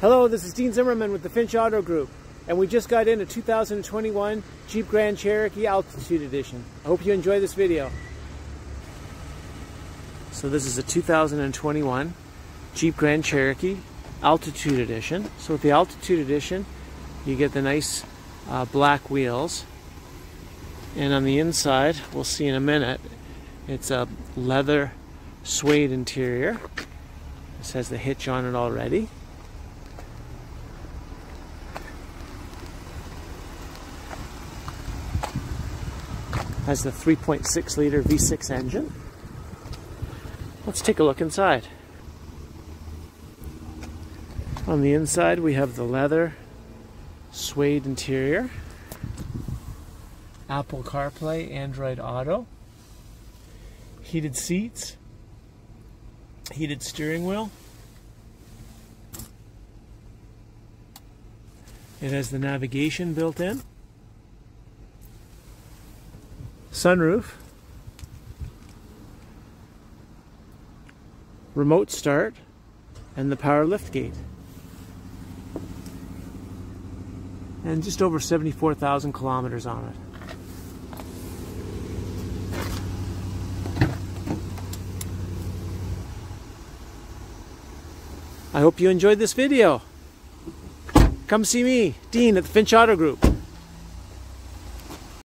Hello, this is Dean Zimmerman with the Finch Auto Group, and we just got in a 2021 Jeep Grand Cherokee Altitude Edition. I hope you enjoy this video. So this is a 2021 Jeep Grand Cherokee Altitude Edition. So with the Altitude Edition, you get the nice uh, black wheels, and on the inside, we'll see in a minute, it's a leather suede interior. This has the hitch on it already. Has the 3.6 liter V6 engine. Let's take a look inside. On the inside we have the leather suede interior, Apple CarPlay, Android Auto, heated seats, heated steering wheel. It has the navigation built in sunroof, remote start, and the power lift gate. And just over 74,000 kilometers on it. I hope you enjoyed this video. Come see me, Dean at the Finch Auto Group.